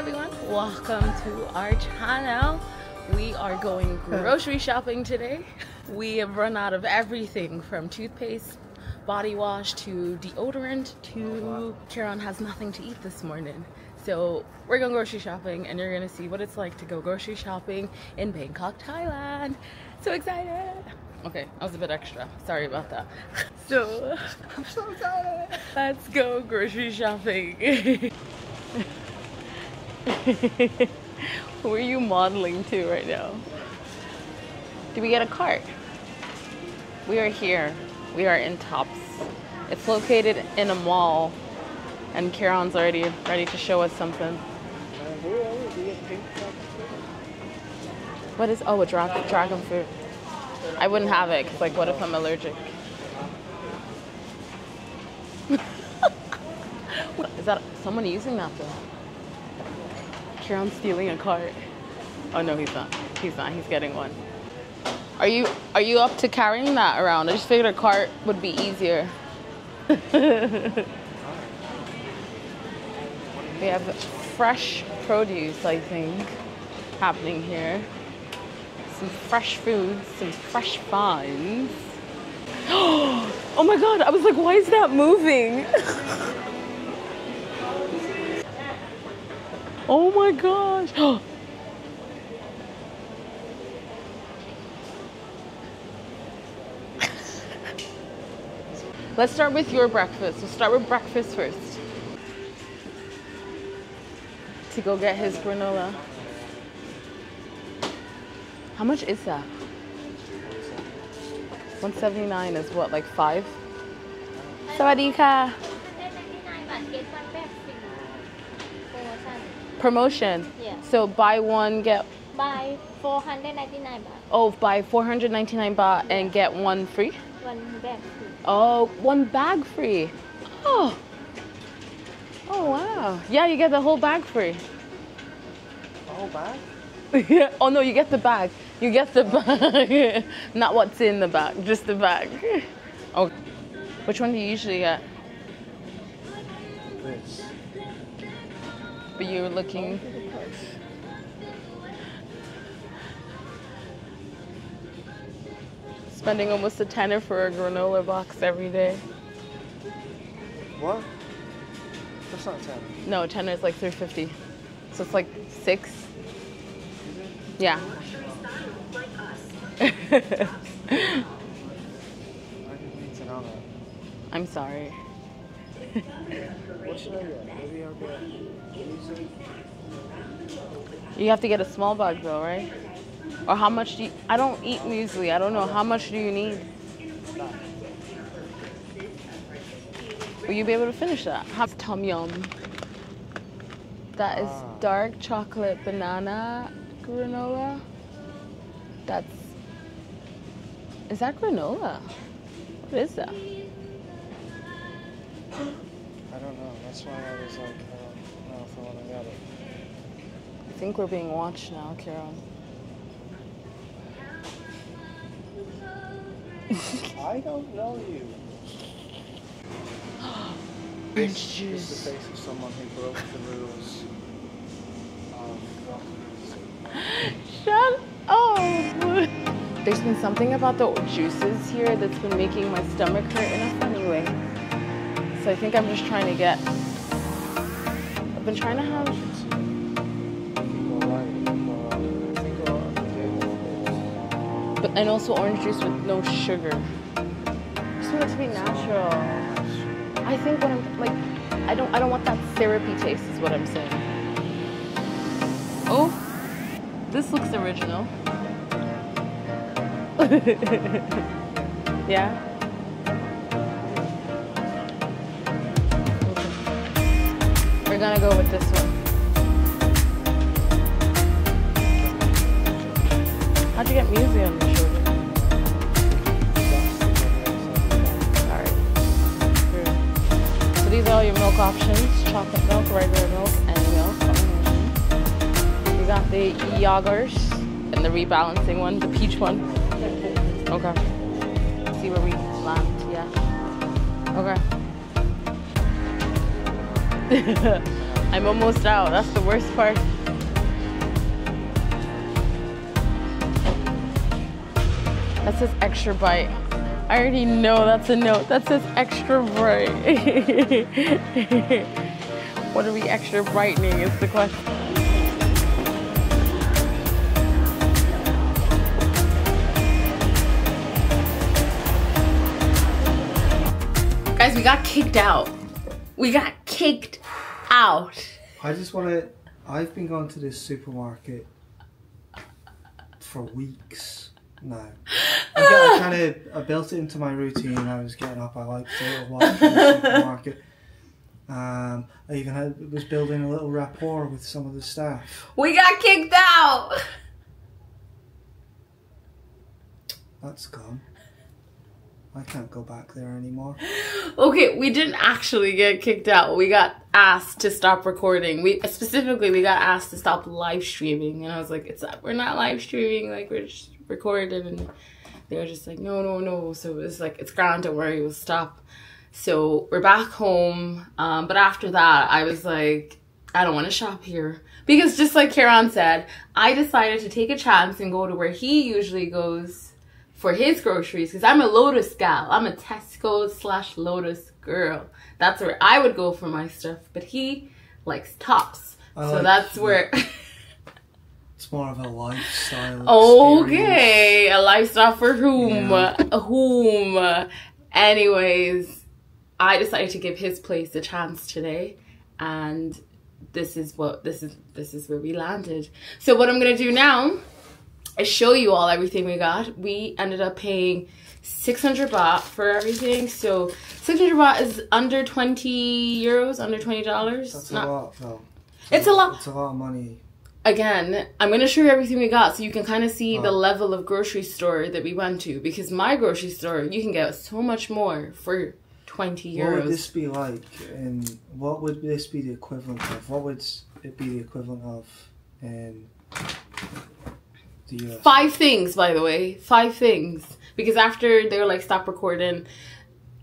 everyone, welcome to our channel. We are going grocery shopping today. We have run out of everything from toothpaste, body wash to deodorant to Kieron has nothing to eat this morning. So we're going grocery shopping and you're gonna see what it's like to go grocery shopping in Bangkok, Thailand. So excited! Okay, I was a bit extra. Sorry about that. So, I'm so excited. Let's go grocery shopping. Who are you modeling to right now? Do we get a cart? We are here. We are in Tops. It's located in a mall, and Kieron's already ready to show us something. What is? Oh, a dra- dragon fruit. I wouldn't have it because, like, what if I'm allergic? is that someone using that though? Kieron's stealing a cart. Oh no, he's not. He's not. He's getting one. Are you are you up to carrying that around? I just figured a cart would be easier. we have fresh produce, I think, happening here. Some fresh foods, some fresh finds. Oh my god, I was like, why is that moving? oh my gosh. Let's start with your breakfast. We'll start with breakfast first. To go get his granola. How much is that? 179 is what, like five? ส Promotion. Yeah. So buy one get. Buy 499 baht. Oh, buy 499 baht yeah. and get one free. One bag free. Oh, one bag free. Oh. Oh wow. Yeah, you get the whole bag free. The whole bag. Yeah. oh no, you get the bag. You get the bag. Not what's in the bag, just the bag. oh. Which one do you usually get? This. But you were looking. Spending almost a tenner for a granola box every day. What? That's not 10. No, tenner is like 350. So it's like six. Yeah. I didn't need to know that. I'm sorry. You have to get a small bag though, right? Or how much do you, I don't eat muesli. I don't know. How much do you need? Will you be able to finish that? Have tom yum. That is Ah. dark chocolate banana granola. That's. Is that granola? What is that? I don't know. That's why I was like, I don't know if I want to get it. I think we're being watched now, Carol. I don't know you. Orange This is the face of someone who broke the rules. Um, Shut up! There's been something about the juices here that's been making my stomach hurt in a funny way. So I think I'm just trying to get. I've been trying to have. I. But, and also orange juice with no sugar. Just want it to be natural. I think what I'm like, I don't, I don't want that syrupy taste. Is what I'm saying. Oh, this looks original. yeah. Gonna go with this one. How'd you get music on. So these are all your milk options. Chocolate milk, regular milk, and milk. You got the yogurts and the rebalancing one, the peach one. Okay. See where we land, yeah. Okay. I'm almost out. That's the worst part. That says extra bite. I already know that's a note. That says extra bright. what are we extra brightening is the question. Guys, we got kicked out. We got kicked out. I just want to. I've been going to this supermarket for weeks now. I, I kind of I built it into my routine. I was getting up. I like to walk to the supermarket. Um, I even had, was building a little rapport with some of the staff. We got kicked out. That's gone. I can't go back there anymore. Okay, we didn't actually get kicked out. We got asked to stop recording. We specifically we got asked to stop live streaming, and I was like, "It's not, we're not live streaming. Like we're just recording." And they were just like, "No, no, no." So it was like, "It's grand. Don't worry. We'll stop." So we're back home. Um, but after that, I was like, I don't want to shop here because just like Kieron said, I decided to take a chance and go to where he usually goes for his groceries because I'm a Lotus gal. I'm a Tesco slash Lotus girl. That's where I would go for my stuff. But he likes tops. I so like- that's where. It's more of a lifestyle. experience. okay, a lifestyle for whom? Yeah. Whom? Anyways, I decided to give his place a chance today, and this is what this is. This is where we landed. So what I'm gonna do now is show you all everything we got. We ended up paying 600 baht for everything. So 600 baht is under 20 euros, under 20 dollars. That's a lot, though. It's a lot. It's a lot of money. Again, I'm going to show you everything we got so you can kind of see the Oh. level of grocery store that we went to. Because my grocery store, you can get so much more for 20 euros. What would this be like? And what would this be the equivalent of? What would it be the equivalent of in the? Five things, by the way. Five things. Because after they were like, stop recording,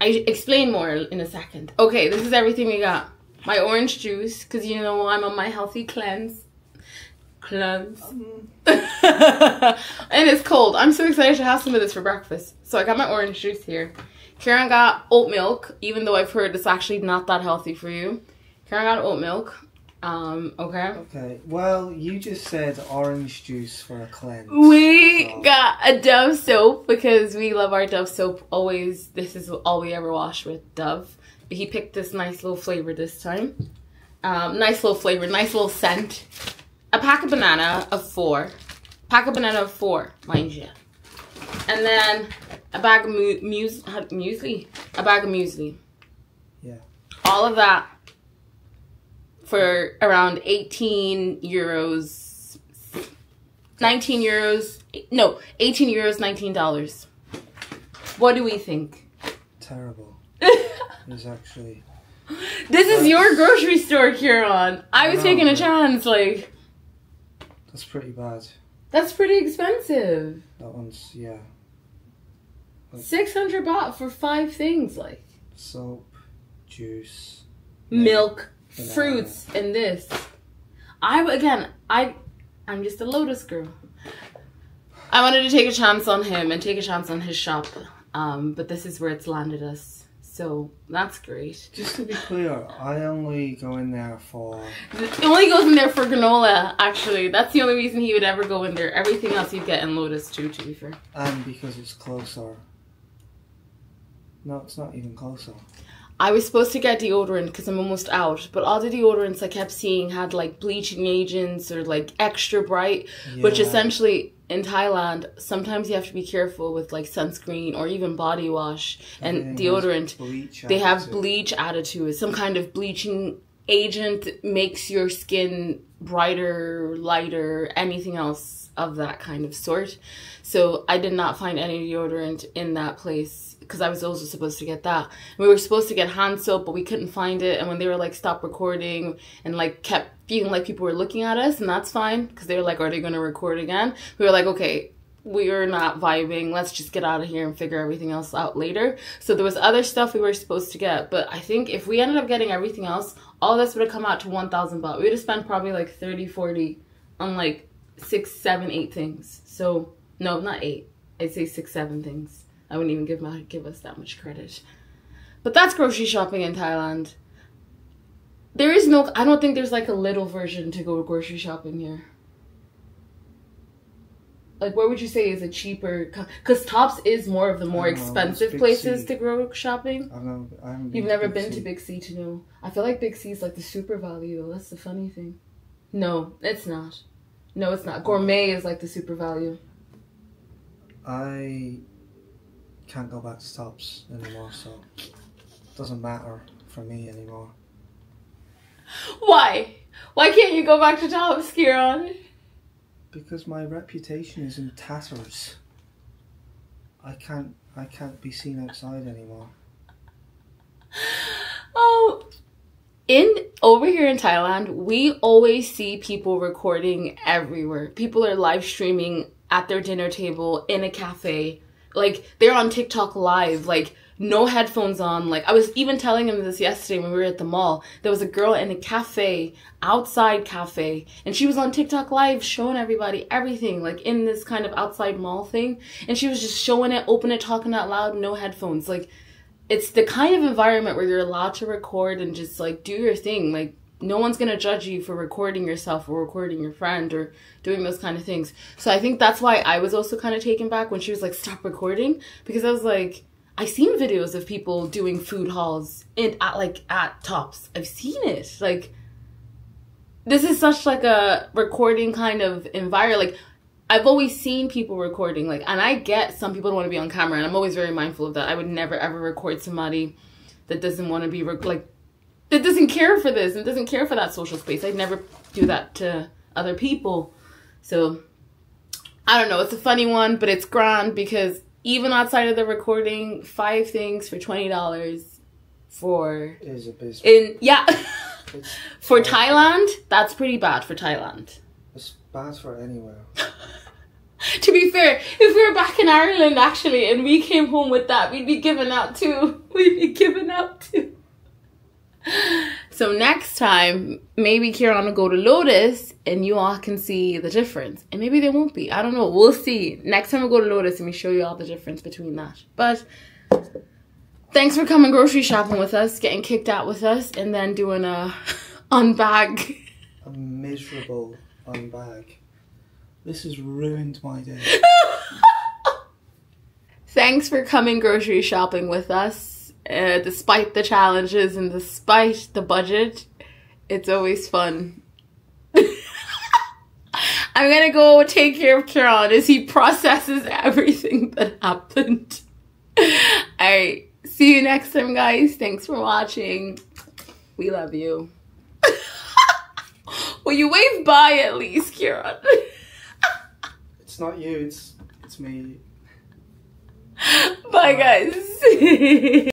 I explain more in a second. Okay, this is everything we got. My orange juice, because you know I'm on my healthy cleanse. Cleanse. Um. and it's cold. I'm so excited to have some of this for breakfast. So I got my orange juice here. Karen got oat milk, even though I've heard it's actually not that healthy for you. Karen got oat milk. Um, okay. Okay. Well, you just said orange juice for a cleanse. We so- got a Dove soap because we love our Dove soap. Always, this is all we ever wash with Dove. But he picked this nice little flavor this time. Um, nice little flavor, nice little scent. A pack of banana of four. Pack of banana of four, mind you. And then a bag of mu- muesli. A bag of muesli. Yeah. All of that for around 18 euros 19 euros no 18 euros 19 dollars what do we think Terrible. It's actually. this is your grocery store kieron i was I know, taking a chance like That's pretty bad. that's pretty expensive That one's yeah. 600 baht for five things like Soap, juice. milk Fruits and this. I again i i'm just a lotus girl. I wanted to take a chance on him and take a chance on his shop um but this is where it's landed us. So that's great. Just to be clear, I only go in there for it only goes in there for granola actually. That's the only reason he would ever go in there. Everything else you'd get in lotus too to be fair. And because it's closer. No, it's not even closer. I was supposed to get deodorant because I'm almost out, but all the deodorants I kept seeing had like bleaching agents or like extra bright, which essentially in Thailand, sometimes you have to be careful with like sunscreen or even body wash and deodorant. They have added to it. bleach added to it. Some kind of bleaching agent makes your skin brighter, lighter, anything else of that kind of sort. So I did not find any deodorant in that place because I was also supposed to get that. We were supposed to get hand soap, but we couldn't find it. And when they were like, stop recording and like kept feeling like people were looking at us, and that's fine because they were like, are they going to record again? We were like, okay, we're not vibing. Let's just get out of here and figure everything else out later. So there was other stuff we were supposed to get, but I think if we ended up getting everything else, all this would have come out to 1,000 baht. We would have spent probably like 30, 40 on like six, seven, eight things. So no, not eight. I'd say six, seven things. I wouldn't even give my give us that much credit. But that's grocery shopping in Thailand. There is no. I don't think there's like a little version to go grocery shopping here. Like, where would you say is a cheaper? Because Tops is more of the more I don't know, expensive places C. to go shopping. I've never, I haven't You've to never Big been C. to Big C to know. I feel like Big C is like the super value. though. That's the funny thing. No, it's not. No, it's not. Gourmet is like the super value. I can't go back to Tops anymore, so it doesn't matter for me anymore. Why? Why can't you go back to Tops, Kieron? Because my reputation is in tatters. I can't I can't be seen outside anymore. Oh, in over here in Thailand, we always see people recording everywhere. People are live streaming at their dinner table in a cafe. Like they're on TikTok live, like no headphones on. Like I was even telling him this yesterday when we were at the mall. There was a girl in a cafe, outside cafe, and she was on TikTok live showing everybody everything, like in this kind of outside mall thing. And she was just showing it, open it, talking out loud, no headphones. Like it's the kind of environment where you're allowed to record and just like do your thing. Like no one's gonna judge you for recording yourself or recording your friend or doing those kind of things. So I think that's why I was also kind of taken back when she was like, "Stop recording," because I was like, I've seen videos of people doing food hauls in at like at tops. I've seen it. Like this is such like a recording kind of environment. Like I've always seen people recording, like, and I get some people don't want to be on camera, and I'm always very mindful of that. I would never ever record somebody that doesn't want to be like that doesn't care for this and doesn't care for that social space. I'd never do that to other people. So I don't know. It's a funny one, but it's grand because even outside of the recording, five things for twenty dollars for is a business. in yeah for Thailand. That's pretty bad for Thailand. it's bad for anywhere. to be fair, if we were back in Ireland actually and we came home with that, we'd be given out too. We'd be given out too. So next time, maybe Kieron will go to Lotus and you all can see the difference. And maybe there won't be. I don't know. We'll see. Next time we go to Lotus and we show you all the difference between that. But thanks for coming grocery shopping with us, getting kicked out with us, and then doing a unbag. A miserable unbag. This has ruined my day. Thanks for coming grocery shopping with us. Uh, despite the challenges and despite the budget, it's always fun. I'm gonna go take care of Kieron as he processes everything that happened. Alright, see you next time, guys. Thanks for watching. We love you. Well, you wave bye at least, Kieron. It's not you, it's it's me. bye, guys.